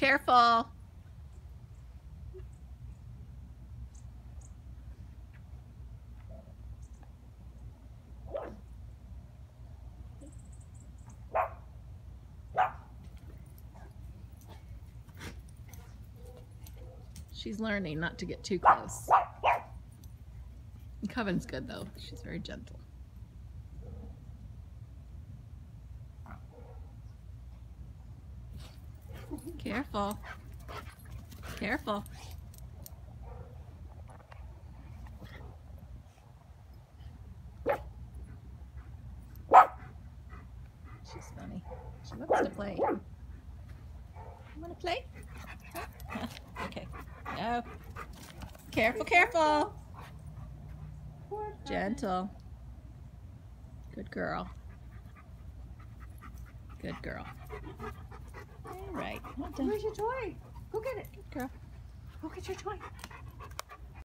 Careful. She's learning not to get too close. Coven's good though. She's very gentle. Careful. Careful. She's funny. She wants to play. You want to play? okay. No. Careful, careful. Gentle. Good girl. Good girl. All right. Where's your toy? Go get it. Good girl. Go get your toy.